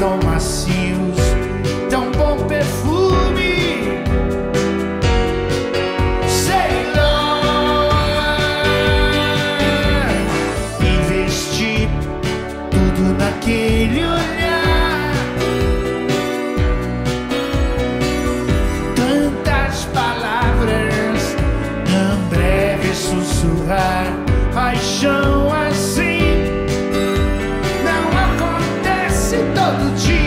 tão macios, do dia.